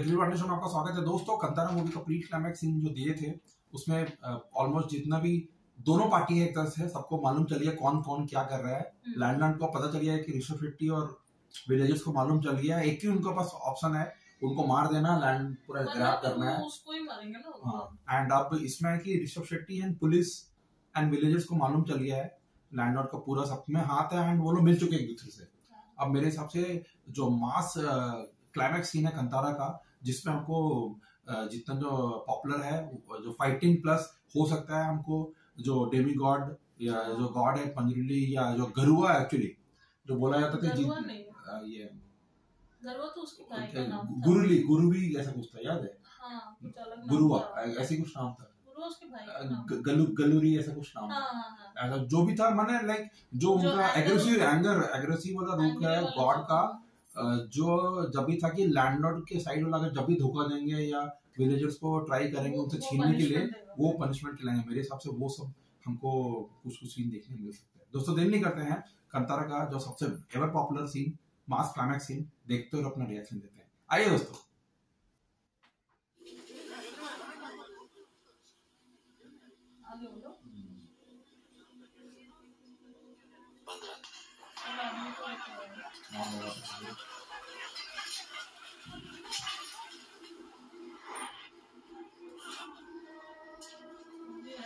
The partner में आपका स्वागत है। दोस्तों कंतारा मूवी का प्री क्लाइमैक्स सीन जो दिए थे उसमें ऑलमोस्ट जितना भी दोनों पार्टी है एक तरह से सबको मालूम चल गया कौन कौन क्या कर रहा है। लैंडलैंड को पता चल गया है कि ऋषभ शेट्टी और विलेजर्स को मालूम चल गया है। एक ही उनके पास ऑप्शन है उनको मार देना लैंड पूरा ग्रैब करना है। उसको ही मारेंगे ना हाँ एंड अब इसमें है कि Rishabh Shetty and police and villagers को मालूम चल गया है। लैंडलॉर्ड का पूरा सब में हाथ है एंड वो लोग मिल चुके हैं एक दूसरे से। अब मेरे हिसाब से जो मास क्लाइमैक्स सीन है कंतारा का जिसमें हमको जितना जो पॉपुलर है जो फाइटिंग प्लस हो सकता है हमको जो डेमी गॉड या जो गॉड है पंजरुली या जो गरुआ एक्चुअली जो बोला जाता था जित- ये तो उसकी गाय का नाम था। गुरुली गुरुवी ऐसा कुछ था याद है? हाँ गुरुआ ऐसे कुछ नाम था। उसके भाई का गलू गलूरी ऐसा कुछ नाम हाँ हाँ हाँ। ऐसा जो भी था मैंने लाइक जो उनका एग्रेसिव एंगर एग्रेसिव वाला रूप है गॉड का जो जब भी था कि लैंडलॉर्ड के साइड वाला अगर जब भी धोखा देंगे या विलेजर्स को ट्राई करेंगे उनसे छीनने के लिए वो पनिशमेंट खिलाएँगे मेरे हिसाब से वो सब हमको कुछ कुछ सीन देखने मिल सकते हैं। दोस्तों देर नहीं करते हैं। कंतारा का जो सबसे ever popular scene mass climax scene देखते और अपना रिएक्शन देते हैं। आइए दोस्तों। लेके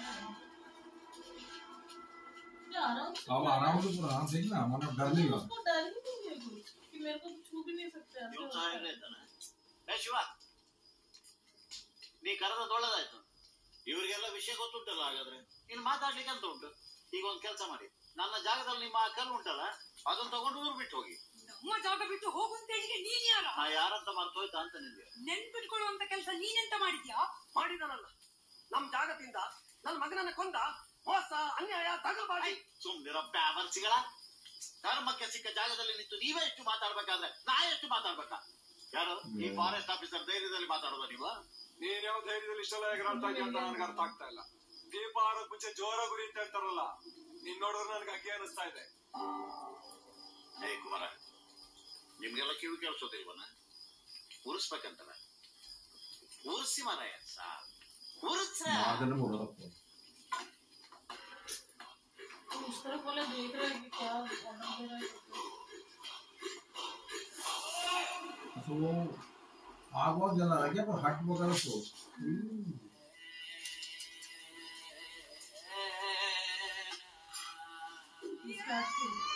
आओ। ये आराम से अब आराम से पूरा हाँ देखना मतलब डर नहीं हुआ उसको डर ही नहीं है कुछ कि मेरे को छू भी नहीं सकते ऐसे ಇವ್ನು होता ಸಹ है। ಇಲ್ಲೇ ಇದ್ದಾನೆ ಏ ಶಿವ ನೀ ಕರೆದ ಒಳ್ಳೇದಾಯ್ತು ಇವರಿಗೆಲ್ಲ ವಿಷಯ ಗೊತ್ತುಂಟಲ್ಲ ಹಾಗಾದ್ರೆ ಇನ್ನು ಮಾತಾಡ್ಲಿಕ್ಕೆ ಅಂತ ಉಂಟು ಈಗ ಒಂದ್ ಕೆಲಸ ಮಾಡಿ ನನ್ನ ಜಾಗದಲ್ಲಿ ನಿಮ್ಮ ಆ ಕಲ್ಲು ಉಂಟಲ್ಲ ಅದನ್ನ ತಗೊಂಡು ಊರು ಬಿಟ್ಟು ಹೋಗಿ ನಮ್ಮ ಜಾಗ ಬಿಟ್ಟು ಹೋಗು ಅಂತ ಹೇಳಿಗೆ ನೀನ್ ಯಾರ? ನಾ ಯಾರಂತ ಮರ್ತೋಯ್ತಾ ಅಂತ ನಿನ್ಗೆ ನೆನ್ಪಿಟ್ಕೊಳ್ಳುವಂತ ಕೆಲಸ ನೀನೆಂತ ಮಾಡಿದ್ಯಾ? ಮಾಡಿದನಲ್ಲ. ನಮ್ ಜಾಗದಿಂದ ನನ್ನ ಮಗನನ್ನ ಕೊಂದ ಮೋಸ ಅನ್ಯಾಯ ತಗಬಾಡಿ ಸುಮ್ನಿರ ಬ್ಯಾವರ್ಸಿಗಳ. ಧರ್ಮಕ್ಕೆ ಸಿಕ್ಕ ಜಾಗದಲ್ಲಿ ನಿಂತು ನೀವೇ ಎಷ್ಟು ಮಾತಾಡ್ಬೇಕಾದ್ರೆ ನಾ ಎಷ್ಟು ಮಾತಾಡ್ಬೇಕಾ? ಯಾರು? ಈ ಫಾರೆಸ್ಟ್ ಆಫೀಸರ್ ಧೈರ್ಯದಲ್ಲಿ ಮಾತಾಡೋದ ನೀವು? ನೀನ್ ಯಾವ ಧೈರ್ಯದಲ್ಲಿ ಇಷ್ಟೆಲ್ಲ ಎಗರಾಡ್ತಾ ಇದೆಯಾ ಅಂತ ನನ್ಗೆ ಅರ್ಥ ಆಗ್ತಾ ಇಲ್ಲ. ದೀಪ ಆಡೋದ್ ಮುಂಚೆ ಜೋರ ಗುರಿ ಅಂತ ಹೇಳ್ತಾರಲ್ಲ ನೀನ್ ನೋಡಿದ್ರೆ ನನ್ಗೆ ಅಗ್ಗಿ ಅನಿಸ್ತಾ ಇದೆ. ಹೇ ಕುಮಾರ ನಿಮ್ಗೆಲ್ಲ ಕಿವಿ ಕೇಳಿಸೋದಿಲ್ವನ ಉರಿಸ್ಬೇಕಂತಲ್ಲ ಉರಿಸಿ ಮಾರಾಯ ಉರಿಸ್ರ Thank you.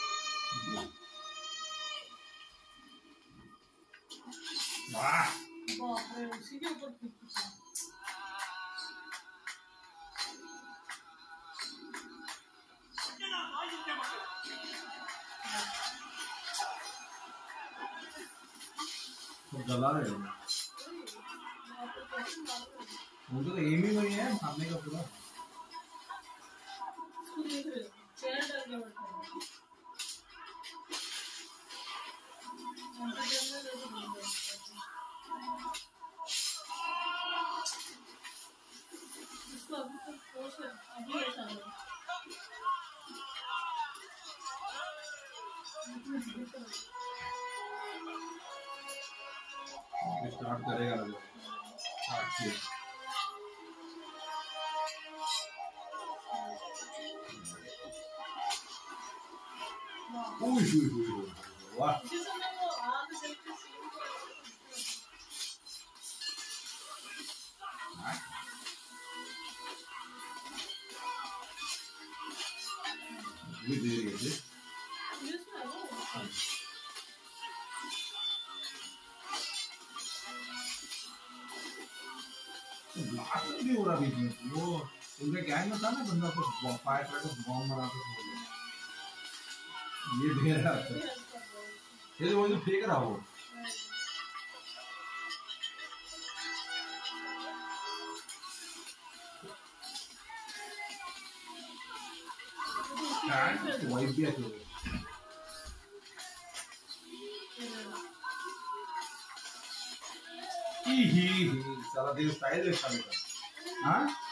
वाह बाप रे उसी के ऊपर है। तो जला रहे हो है? उनको तो एम ही वही है मारने का पूरा स्टार्ट करेगा अभी स्टार्ट किया वाह। ओए ओए ओए ओए, वाह इसी समय वो आग देख के सीन को ये दे रही पुलिस में वो लास्ट में भी हो रहा वो उनका गैंग में था ना बंदा को फायर ट्रक के ये दे रहा है ये फेंक रहा वो वाइफ भी गई ही ही दिन स्टाइल है?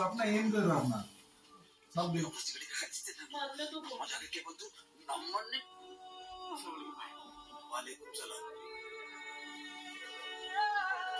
अपना एम कर रहा अपना सब वालेकुम सलाम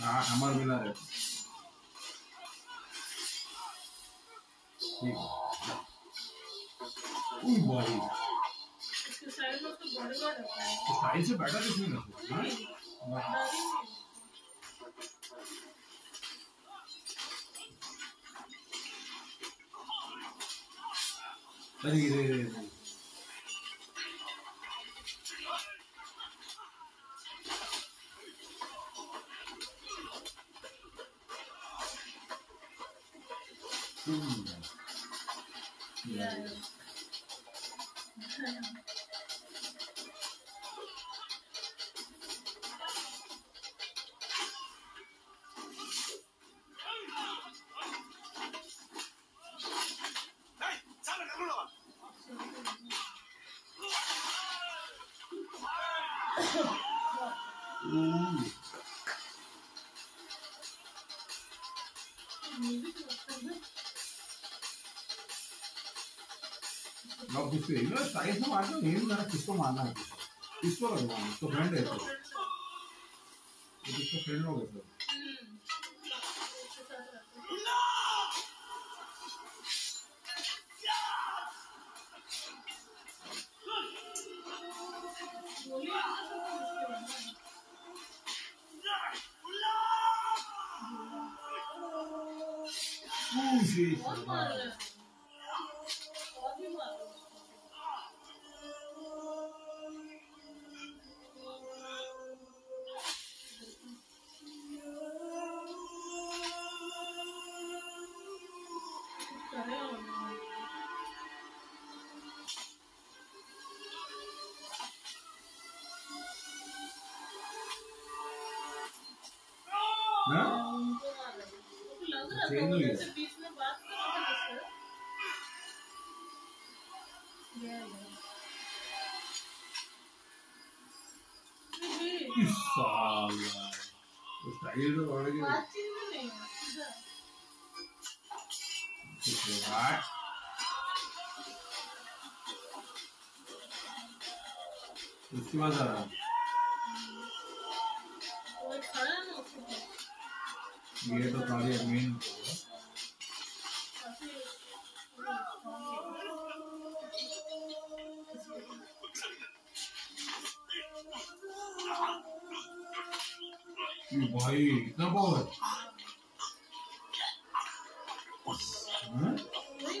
हाँ हमारे मिला है। ओह, भाई। इसके साइड से बैठा रखा? डरी नहीं अरे रे रे। रे Yeah, अब किसको ये साइज़ में मारना नहीं मैंने किसको मारना है किसको लगवाना? इसको फ्रेंड है किसको फ्रेंड लोग है स्टाइल तो बढ़ गया। बातचीत भी नहीं है हो है उसके बाद आ रहा वो ये तो सारे मेन काफ़ी वो strong। ये भाई इतना पावर हाँ? नहीं,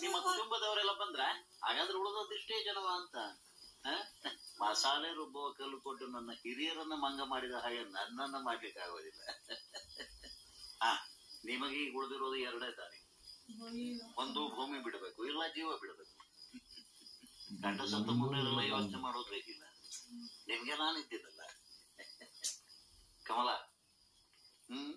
ನಿಮ್ಮ ಕುಟುಂಬದವರೆಲ್ಲ ಬಂದ್ರ, ಹಾಗಾದ್ರೆ ಉಳಿದಿಷ್ಟೇ ಜನವ ಅಂತ. ಮಸಾಲೆ ರುಬ್ಬುವ ಕಲ್ಲು ಕೊಟ್ಟು ನನ್ನ ಹಿರಿಯರನ್ನ ಮಂಗ ಮಾಡಿದ ಹಾಗೆ ನನ್ನನ್ನ ಮಾಡ್ಲಿಕ್ಕೆ ಆ ನಿಮಗೆ ಈಗ ಉಳಿದಿರೋದು ಎರಡೇ ದಾರಿ ಒಂದು ಭೂಮಿ ಬಿಡಬೇಕು, ಇಲ್ಲ ಜೀವ ಬಿಡಬೇಕು. ಗಂಡ ಸತ್ತ ಮುಟ್ಟರೆಲ್ಲ ಯೋಚನೆ ಮಾಡೋದು ಬೇಕಿಲ್ಲ. ನಿಮ್ಗೆ ನಾನು ಇದ್ದಿದ್ದಲ್ಲ. ಕಮಲ. ಹ್ಮ್?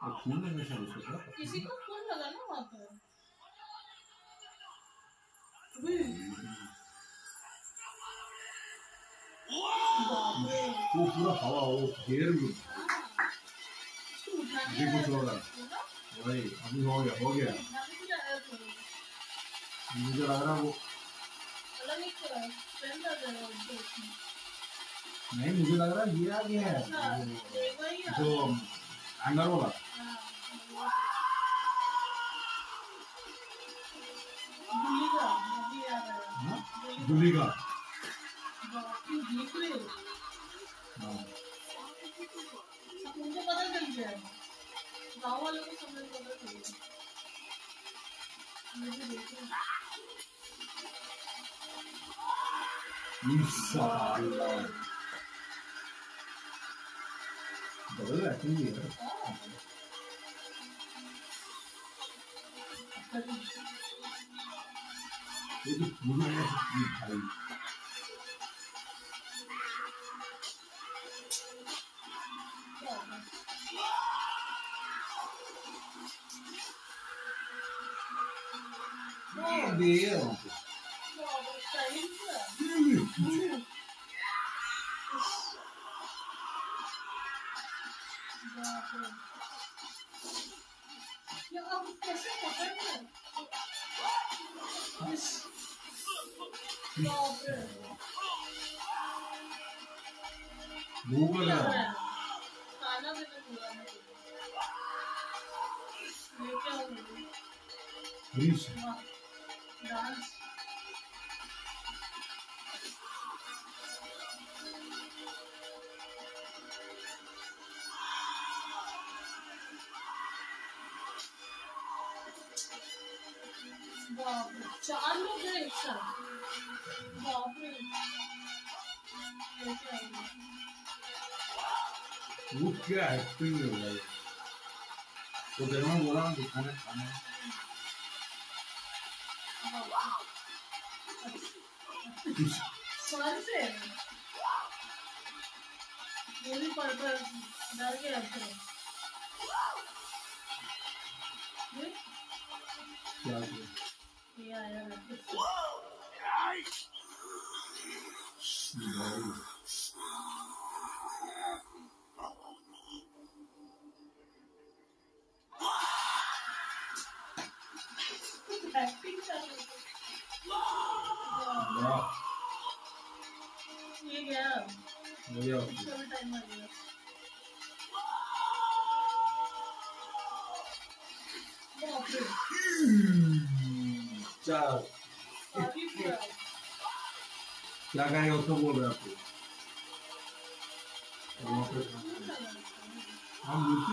और खून लगा शायद उसको क्या किसी को खून लगा ना वहाँ पे उई, बाप रे वो पूरा हवा वो घेर में इसको उठाने भी कुछ आया हो रहा है। था ना? वही अभी हो गया हो गया। मुझे लग रहा है वो। नहीं मुझे लग रहा है ये आ गया है जो एंगर वाला गुली का मुझे पता चल गया गाँव वालों को समझ पता चल गया मुझे देख रहे हो? हाँ। ये तो पूरा है हरीश वाह डांस चार लोग हैं एक साथ बाप रे? वो क्या एक्टिंग है भाई तो देखो मैं बोला ना दिखाने खाने क्या किया ये गया बढ़िया टाइम आ गया चार क्या कहेगा उसको बोल रहे आपको? और वहाँ पे हाँ मूर्ति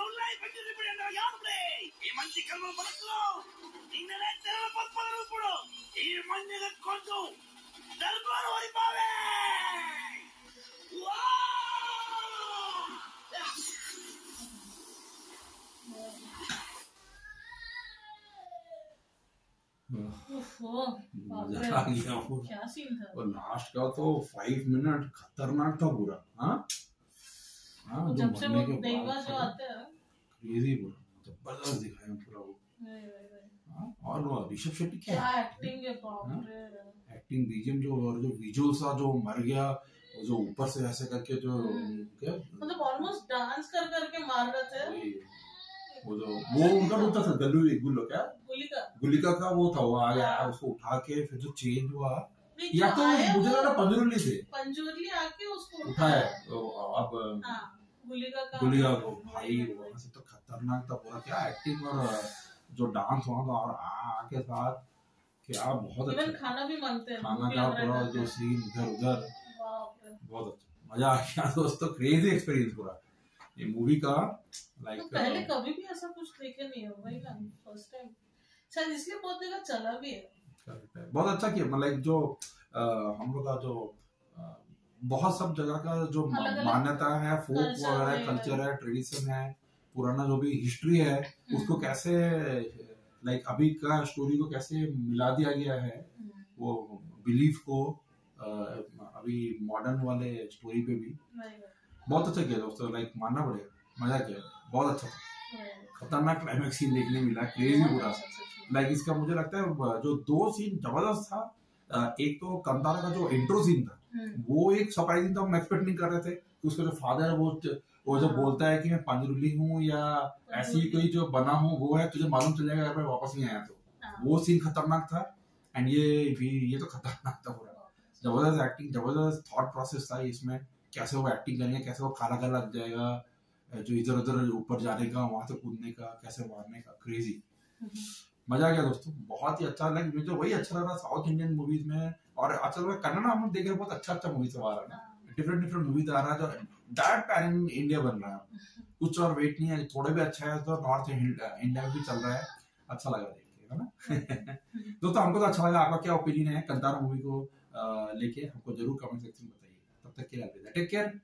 ನೊಲ್ಲೈ ಬಂದಿದೆ ಬಿಡಿ ಅಂದ್ರೆ ಯಾರು ಬಿಡಿ ಈ ಮಂದಿ ಕಲ್ಮ ಬದುಕಲು ನಿನ್ನೆಲೆ ತೆರಳು ಪಕ್ಕರು ಬಿಡು ಈ ಮಂದಿಗೆ ಕೊಂಡು ದರ್ಬಾರ್ ಹೊರಿಬಾವೆ क्या सीन था और लास्ट का तो फाइव मिनट खतरनाक था पूरा हाँ हाँ जो जब से वो देवा जो आते हैं। क्रेजी ज़बरदस्त दिखाया पूरा वो। हाँ, और वो शेट्टी क्या एक्टिंग है बाप हाँ? एक्टिंग बीजीएम जो और जो विजुअल्स था जो मर गया जो ऊपर से ऐसे करके जो हम्म। क्या? मतलब ऑलमोस्ट डांस कर करके मार रहे थे। वो जो वो उनका होता था गल्लू गुल्लो क्या? गोली का गुलिका का वो था वो आ गया। उसको उठा के फिर जो चेंज हुआ या तो मुझे लगा पंजरुली थे पंजोरली आके उसको उठाया तो अब गुलिका का को भाई वो ऐसे तो खतरनाक था पूरा क्या एक्टिंग और जो डांस वहाँ का और आ के साथ क्या बहुत अच्छा खाना भी मांगते हैं खाना का पूरा जो सीन इधर उधर बहुत अच्छा। मज़ा आ गया दोस्तों क्रेजी एक्सपीरियंस पूरा। ये मूवी का लाइक तो पहले कभी भी ऐसा कुछ देखे नहीं हो वही ना फ़र्स्ट टाइम शायद इसलिए बहुत जगह चला भी है। बहुत अच्छा किया मतलब जो हम लोग का जो बहुत सब जगह का जो मान्यता है फोक वगैरह है, कल्चर है ट्रेडिशन है पुराना जो भी हिस्ट्री है हम्म। उसको कैसे लाइक अभी का स्टोरी को कैसे मिला दिया गया है हम्म, वो बिलीफ को अभी मॉडर्न वाले स्टोरी पे भी बहुत अच्छा किया दोस्तों लाइक मानना पड़ेगा मज़ा किया बहुत अच्छा खतरनाक क्लाइमेक्स सीन देखने मिला क्रेजी पूरा। लाइक इसका मुझे लगता है जो दो सीन ज़बरदस्त था एक तो कंतारा का जो इंट्रो सीन था हम्म, वो एक सरप्राइजिंग था हम एक्सपेक्ट नहीं कर रहे थे कि उसका जो फादर है वो वो जो हाँ। बोलता है कि मैं पंजरुली हूँ या ऐसी कोई जो बना हूँ वो है तुझे मालूम चल जाएगा अगर मैं वापस नहीं आया तो। हाँ, वो सीन खतरनाक था एंड ये भी ये तो खतरनाक था पूरा। ज़बरदस्त एक्टिंग ज़बरदस्त थॉट प्रोसेस था इसमें कैसे वो एक्टिंग करेंगे कैसे वो खाला खाला लग जाएगा जो इधर उधर ऊपर जाने का वहाँ से कूदने का कैसे मारने का क्रेजी मज़ा आ गया दोस्तों। बहुत ही अच्छा लाइक मुझे वही अच्छा लग रहा साउथ इंडियन मूवीज़ में और अच्छा लग रहा कन्नड़ हम देख रहे बहुत अच्छा अच्छा मूवीज़ आ रहा है डिफरेंट डिफरेंट मूवीज़ आ रहा है जो डायरेक्ट पैन इंडिया बन रहा है। कुछ और वेट नहीं है थोड़े भी अच्छा है तो नॉर्थ इंडिया में भी चल रहा है। अच्छा लगा देख है ना? दोस्तों हमको तो अच्छा लगा आपका क्या ओपिनियन है? कंतारा मूवी को लेके हमको ज़रूर कमेंट सेक्शन में बताइए तब तक के लिए टेक केयर।